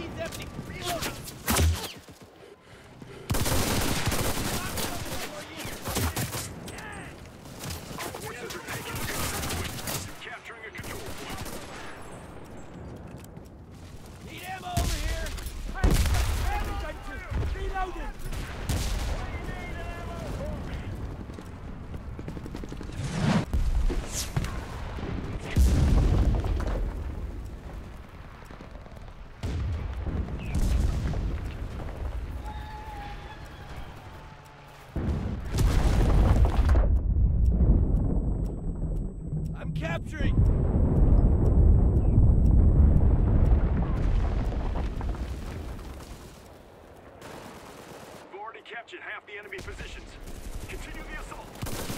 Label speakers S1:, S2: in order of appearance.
S1: magazine's empty. Reloading. Crabtree!
S2: We've already captured half the enemy positions. Continue the assault.